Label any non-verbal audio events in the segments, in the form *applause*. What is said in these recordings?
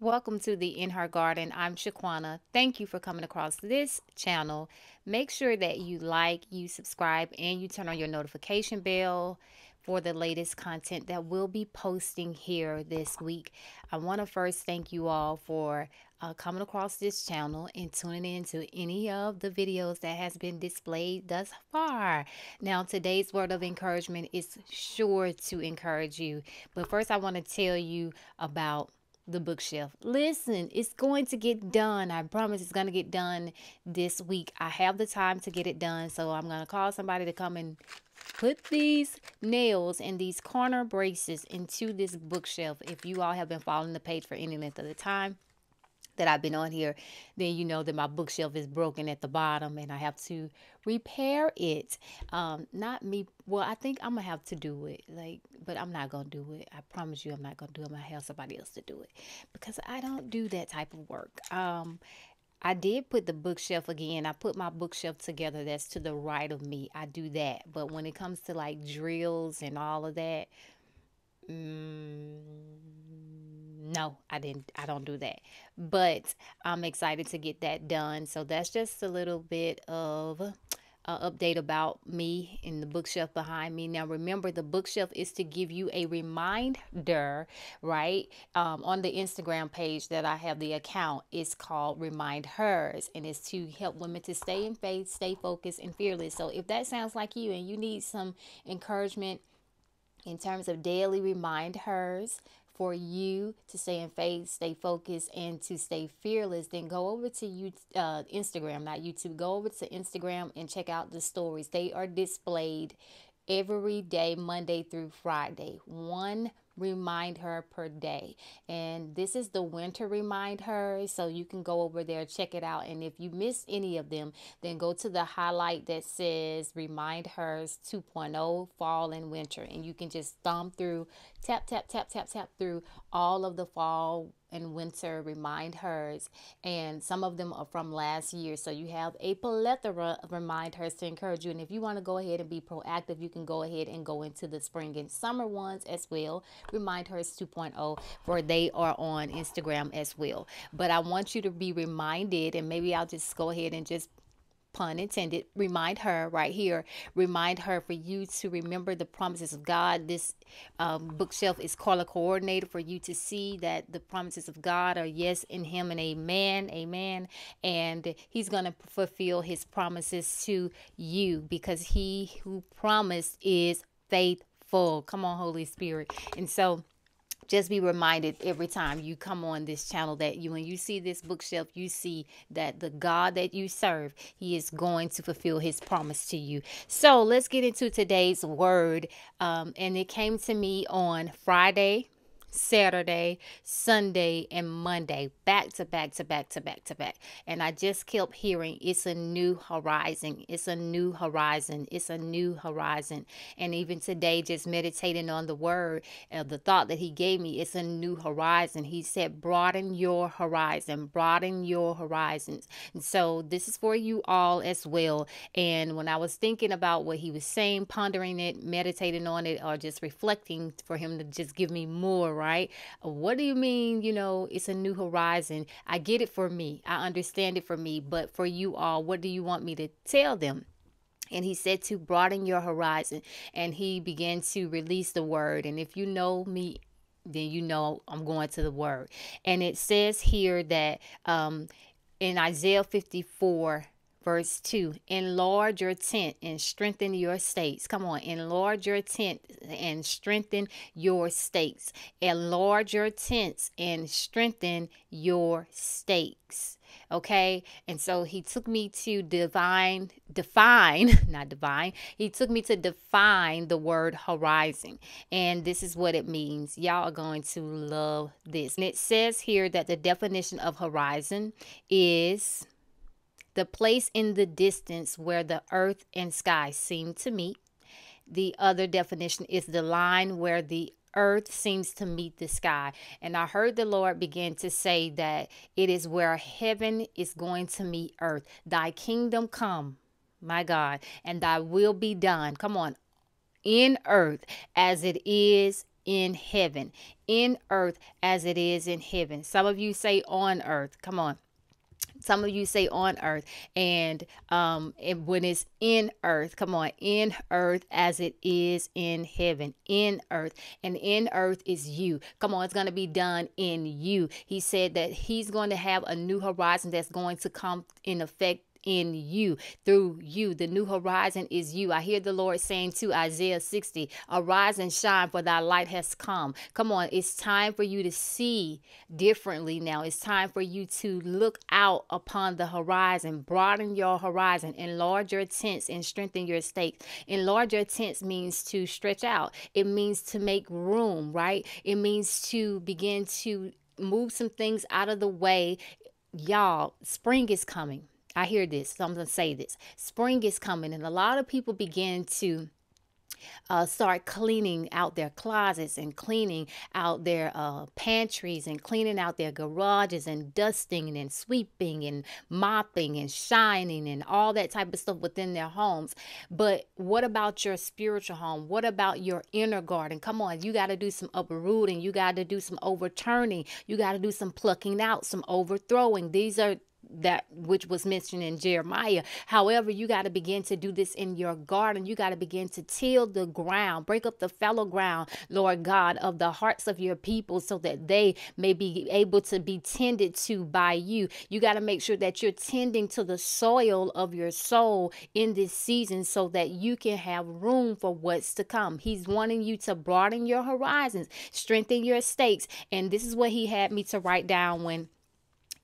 Welcome to the InnHer Garden. I'm Shequana. Thank you for coming across this channel. Make sure that you like, you subscribe, and you turn on your notification bell for the latest content that we'll be posting here this week. I want to first thank you all for uh, coming across this channel and tuning in to any of the videos that has been displayed thus far. Now, today's word of encouragement is sure to encourage you. But first, I want to tell you about the bookshelf. Listen, it's going to get done. I promise it's going to get done this week. I have the time to get it done, so I'm going to call somebody to come and put these nails and these corner braces into this bookshelf. If you all have been following the page for any length of the time, that I've been on here, then you know that my bookshelf is broken at the bottom and I have to repair it. Um, not me. Well, I think I'm gonna have to do it. Like, but I'm not gonna do it. I promise you, I'm not gonna do it. I'm gonna have somebody else to do it because I don't do that type of work. Um, I did put the bookshelf again. I put my bookshelf together that's to the right of me. I do that. But when it comes to like drills and all of that, mm, no, I didn't. I don't do that. But I'm excited to get that done. So that's just a little bit of uh, update about me in the bookshelf behind me. Now, remember, the bookshelf is to give you a reminder, right? Um, on the Instagram page that I have the account, it's called Remind Hers, and it's to help women to stay in faith, stay focused, and fearless. So, if that sounds like you and you need some encouragement in terms of daily remind hers for you to stay in faith, stay focused, and to stay fearless, then go over to you uh, Instagram, not YouTube. Go over to Instagram and check out the stories. They are displayed every day, Monday through Friday. One remind her per day. And this is the winter remind her. So you can go over there, check it out. And if you miss any of them, then go to the highlight that says remind hers 2.0 fall and winter. And you can just thumb through, tap, tap, tap, tap, tap through all of the fall and winter remind hers and some of them are from last year. So you have a plethora of remind hers to encourage you. And if you want to go ahead and be proactive you can go ahead and go into the spring and summer ones as well. Remind hers 2.0 for they are on instagram as well. But i want you to be reminded and maybe i'll just go ahead and just pun intended, remind her right here, remind her for you to remember the promises of God. This um, bookshelf is color coordinated for you to see that the promises of God are yes in Him and amen, amen. And He's going to fulfill His promises to you because He who promised is faithful. Come on, Holy Spirit. And so, just be reminded every time you come on this channel that you when you see this bookshelf you see that the god that you serve he is going to fulfill his promise to you. So let's get into today's word. Um, and it came to me on friday Saturday, Sunday, and Monday, back to back to back to back to back. And I just kept hearing it's a new horizon. It's a new horizon. It's a new horizon. And even today, just meditating on the word, uh, the thought that he gave me, it's a new horizon. He said, broaden your horizon, broaden your horizons. And so this is for you all as well. And when I was thinking about what he was saying, pondering it, meditating on it, or just reflecting for him to just give me more, right? What do you mean, you know, it's a new horizon? I get it for me. I understand it for me. But for you all, what do you want me to tell them? And he said to broaden your horizon. And he began to release the word. And if you know me, then you know I'm going to the word. And it says here that um, in Isaiah 54, Verse 2 Enlarge your tent and strengthen your states. Come on, enlarge your tent and strengthen your states. Enlarge your tents and strengthen your stakes. Okay, and so he took me to divine, define, *laughs* not divine, he took me to define the word horizon. And this is what it means. Y'all are going to love this. And it says here that the definition of horizon is the place in the distance where the earth and sky seem to meet. The other definition is the line where the earth seems to meet the sky. And I heard the Lord begin to say that it is where heaven is going to meet earth. Thy kingdom come, my God, and thy will be done. Come on, in earth as it is in heaven, in earth as it is in heaven. Some of you say on earth. Come on some of you say on earth and um and when it's in earth come on in earth as it is in heaven in earth and in earth is you. Come on it's going to be done in you. He said that he's going to have a new horizon that's going to come in effect in you, through you. The new horizon is you. I hear the Lord saying to Isaiah 60, Arise and shine, for thy light has come. Come on, it's time for you to see differently now. It's time for you to look out upon the horizon, broaden your horizon, enlarge your tents, and strengthen your stakes. Enlarge your tents means to stretch out, it means to make room, right? It means to begin to move some things out of the way. Y'all, spring is coming. I hear this, I'm going to say this. Spring is coming, and a lot of people begin to uh, start cleaning out their closets and cleaning out their uh, pantries and cleaning out their garages and dusting and sweeping and mopping and shining and all that type of stuff within their homes. But what about your spiritual home? What about your inner garden? Come on, you got to do some uprooting. You got to do some overturning. You got to do some plucking out, some overthrowing. These are that which was mentioned in Jeremiah. However, you got to begin to do this in your garden. You got to begin to till the ground, break up the fallow ground, Lord God, of the hearts of your people so that they may be able to be tended to by you. You got to make sure that you're tending to the soil of your soul in this season so that you can have room for what's to come. He's wanting you to broaden your horizons, strengthen your stakes. And this is what he had me to write down when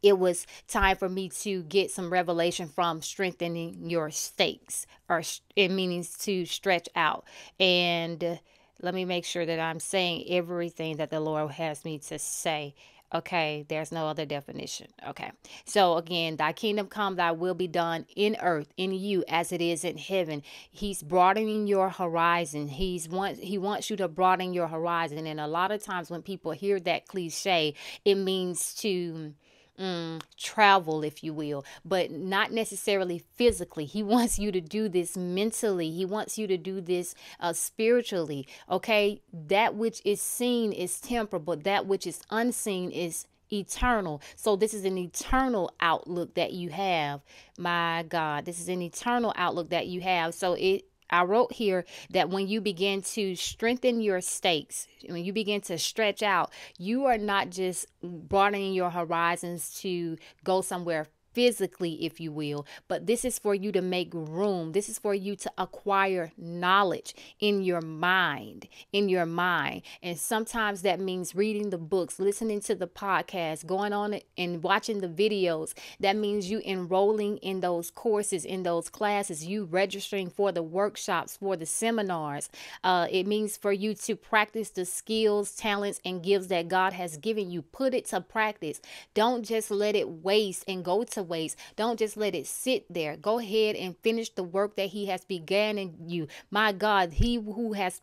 it was time for me to get some revelation from strengthening your stakes or it means to stretch out. And let me make sure that i'm saying everything that the lord has me to say okay? There's no other definition okay? So again thy kingdom come thy will be done in earth in you as it is in heaven. He's broadening your horizon. He's want he wants you to broaden your horizon. And a lot of times when people hear that cliche it means to mm, travel, if you will, but not necessarily physically. He *laughs* wants you to do this mentally. He wants you to do this uh, spiritually. Okay, that which is seen is temporal, but that which is unseen is eternal. So this is an eternal outlook that you have. My God, this is an eternal outlook that you have. So it I wrote here that when you begin to strengthen your stakes, when you begin to stretch out, you are not just broadening your horizons to go somewhere physically, if you will, but this is for you to make room. This is for you to acquire knowledge in your mind, in your mind. And sometimes that means reading the books, listening to the podcast, going on it and watching the videos. That means you enrolling in those courses, in those classes, you registering for the workshops, for the seminars. Uh, it means for you to practice the skills, talents, and gifts that God has given you. Put it to practice. Don't just let it waste and go to ways. Don't just let it sit there. Go ahead and finish the work that He has begun in you. My God, He who has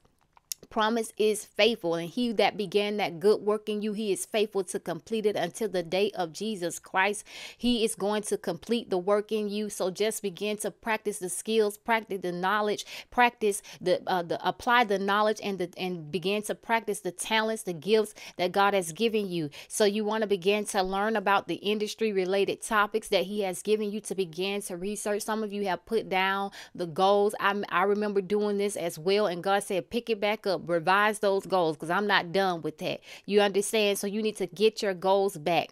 promise is faithful and he that began that good work in you he is faithful to complete it until the day of jesus christ. He is going to complete the work in you. So just begin to practice the skills practice the knowledge practice the uh, the apply the knowledge and the and begin to practice the talents the gifts that god has given you. So you want to begin to learn about the industry related topics that he has given you to begin to research. Some of you have put down the goals. I i remember doing this as well and god said pick it back up up, revise those goals because I'm not done with that. You understand? So you need to get your goals back.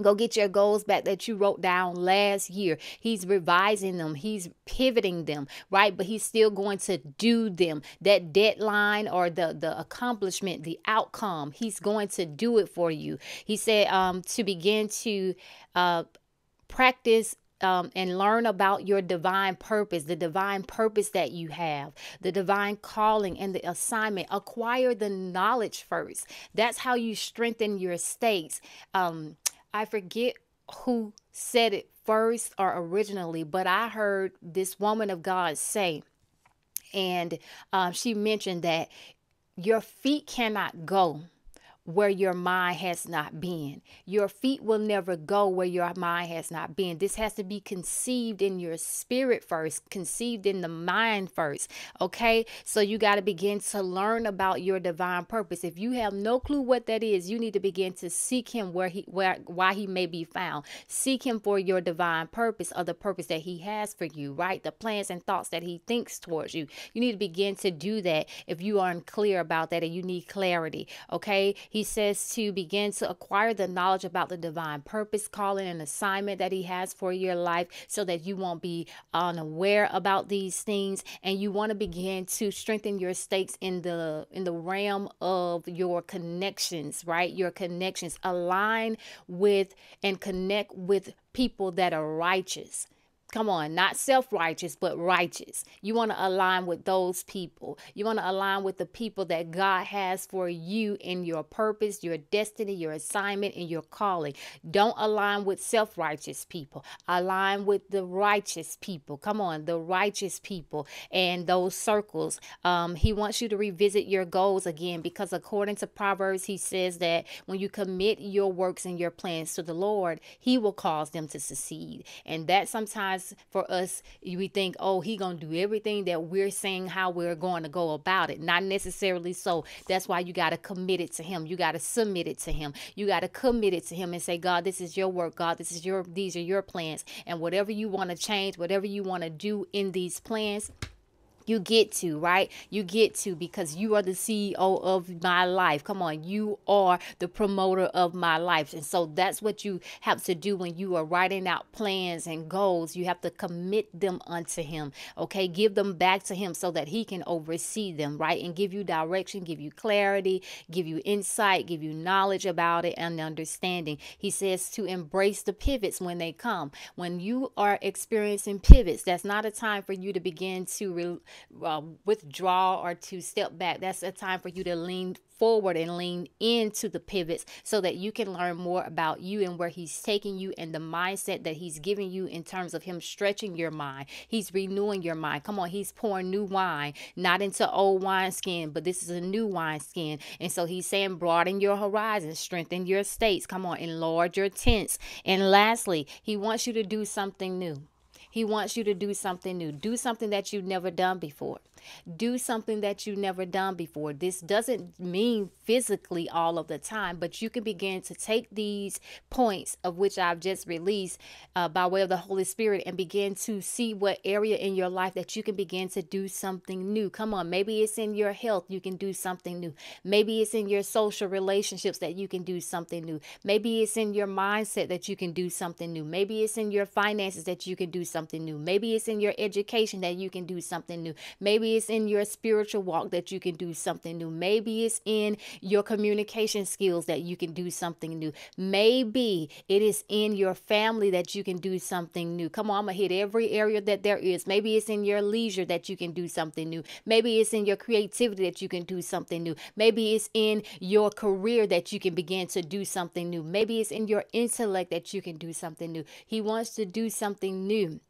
Go get your goals back that you wrote down last year. He's revising them, he's pivoting them, right? But he's still going to do them. That deadline or the, the accomplishment, the outcome, he's going to do it for you. He said um, to begin to uh, practice um, and learn about your divine purpose, the divine purpose that you have, the divine calling and the assignment. Acquire the knowledge first. That's how you strengthen your stakes. Um, I forget who said it first or originally, but I heard this woman of God say, and um, she mentioned that your feet cannot go where your mind has not been. Your feet will never go where your mind has not been. This has to be conceived in your spirit first, conceived in the mind first. Okay? So you got to begin to learn about your divine purpose. If you have no clue what that is, you need to begin to seek him where he where why he may be found. Seek him for your divine purpose or the purpose that he has for you, right? The plans and thoughts that he thinks towards you. You need to begin to do that if you are unclear about that and you need clarity. Okay? He says to begin to acquire the knowledge about the divine purpose, calling, and assignment that He has for your life so that you won't be unaware about these things. And you want to begin to strengthen your stakes in the in the realm of your connections, right? Your connections. Align with and connect with people that are righteous Come on, not self righteous, but righteous. You want to align with those people. You want to align with the people that God has for you in your purpose, your destiny, your assignment, and your calling. Don't align with self righteous people. Align with the righteous people. Come on, the righteous people and those circles. Um, he wants you to revisit your goals again because according to Proverbs, he says that when you commit your works and your plans to the Lord, he will cause them to succeed. And that sometimes for us we think oh he gonna do everything that we're saying how we're going to go about it. Not necessarily so. That's why you got to commit it to him. You got to submit it to him. You got to commit it to him and say god this is your work. God this is your these are your plans. And whatever you want to change whatever you want to do in these plans you get to, right? You get to because you are the CEO of my life. Come on, you are the promoter of my life. And so that's what you have to do when you are writing out plans and goals. You have to commit them unto Him, okay? Give them back to Him so that He can oversee them, right? And give you direction, give you clarity, give you insight, give you knowledge about it and understanding. He says to embrace the pivots when they come. When you are experiencing pivots, that's not a time for you to begin to. Re- uh, withdraw or to step back. That's a time for you to lean forward and lean into the pivots so that you can learn more about you and where he's taking you and the mindset that he's giving you in terms of him stretching your mind. He's renewing your mind. Come on, he's pouring new wine, not into old wine skin, but this is a new wine skin. And so he's saying, broaden your horizons, strengthen your states. Come on, enlarge your tents. And lastly, he wants you to do something new. He wants you to do something new. Do something that you've never done before. Do something that you've never done before. This doesn't mean physically all of the time, but you can begin to take these points of which I've just released uh, by way of the Holy Spirit and begin to see what area in your life that you can begin to do something new. Come on, maybe it's in your health, you can do something new. Maybe it's in your social relationships that you can do something new. Maybe it's in your mindset that you can do something new. Maybe it's in your finances that you can do something new. Maybe it's in your education that you can do something new. Maybe it's in your spiritual walk that you can do something new. Maybe it's in your communication skills that you can do something new. Maybe it is in your family that you can do something new. Come on, I'm going to hit every area that there is. Maybe it's in your leisure that you can do something new. Maybe it's in your creativity that you can do something new. Maybe it's in your career that you can begin to do something new. Maybe it's in your intellect that you can do something new. He wants to do something new.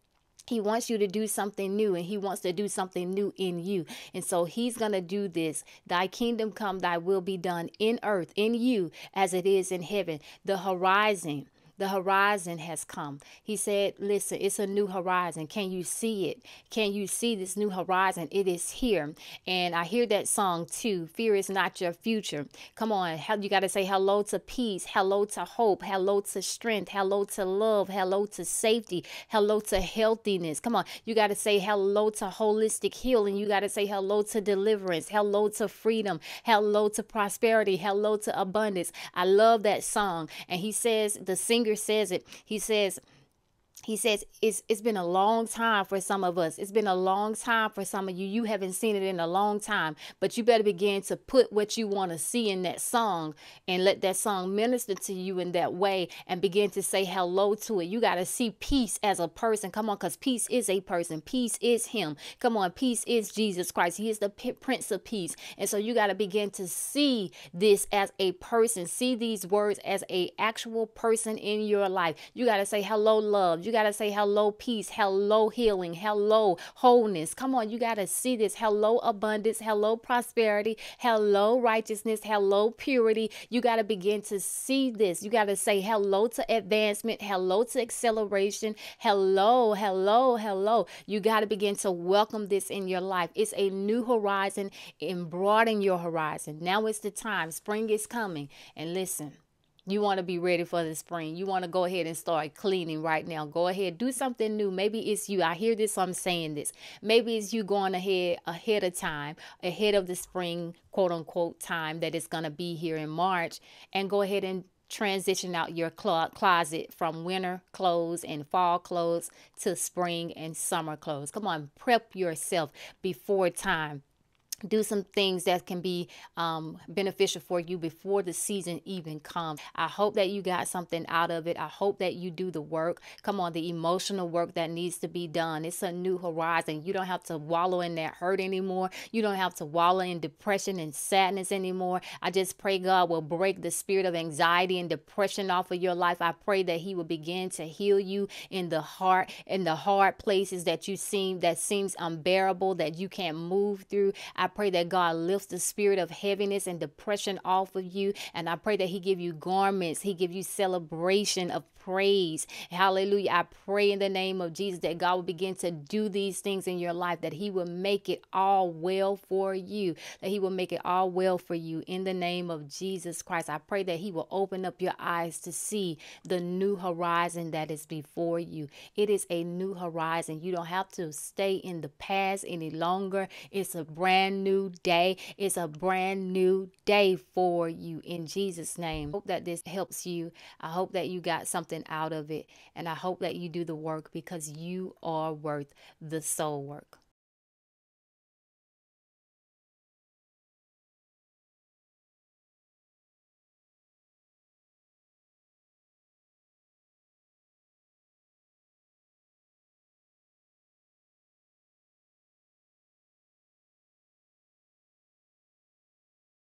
He wants you to do something new and he wants to do something new in you. And so he's going to do this. Thy kingdom come, thy will be done in earth, in you, as it is in heaven. The horizon the horizon has come. He said, Listen, it's a new horizon. Can you see it? Can you see this new horizon? It is here. And I hear that song too Fear is not your future. Come on. You got to say hello to peace, hello to hope, hello to strength, hello to love, hello to safety, hello to healthiness. Come on. You got to say hello to holistic healing. You got to say hello to deliverance, hello to freedom, hello to prosperity, hello to abundance. I love that song. And he says, the singer says it. He says, he says it's it's been a long time for some of us. It's been a long time for some of you. You haven't seen it in a long time, but you better begin to put what you want to see in that song and let that song minister to you in that way and begin to say hello to it. You got to see peace as a person. Come on, cuz peace is a person. Peace is him. Come on, peace is Jesus Christ. He is the prince of peace. And so you got to begin to see this as a person. See these words as a actual person in your life. You got to say hello love You got to say hello, peace, hello, healing, hello, wholeness. Come on, you got to see this. Hello, abundance, hello, prosperity, hello, righteousness, hello, purity. You got to begin to see this. You got to say hello to advancement, hello to acceleration, hello, hello, hello. You got to begin to welcome this in your life. It's a new horizon and broaden your horizon. Now it's the time. Spring is coming. And listen, you want to be ready for the spring. You want to go ahead and start cleaning right now. Go ahead, do something new. Maybe it's you. I hear this, so I'm saying this. Maybe it's you going ahead ahead of time, ahead of the spring, quote unquote, time that is going to be here in March, and go ahead and transition out your cl- closet from winter clothes and fall clothes to spring and summer clothes. Come on, prep yourself before time do some things that can be um, beneficial for you before the season even comes. I hope that you got something out of it. I hope that you do the work. Come on, the emotional work that needs to be done. It's a new horizon. You don't have to wallow in that hurt anymore. You don't have to wallow in depression and sadness anymore. I just pray God will break the spirit of anxiety and depression off of your life. I pray that He will begin to heal you in the heart, in the hard places that you seem that seems unbearable, that you can't move through. I I pray that God lifts the spirit of heaviness and depression off of you. And I pray that He give you garments. He give you celebration of praise. Hallelujah. I pray in the name of Jesus that God will begin to do these things in your life, that He will make it all well for you, that He will make it all well for you in the name of Jesus Christ. I pray that He will open up your eyes to see the new horizon that is before you. It is a new horizon. You don't have to stay in the past any longer. It's a brand new day. It's a brand new day for you in Jesus' name. Hope that this helps you. I hope that you got something out of it. And I hope that you do the work because you are worth the soul work.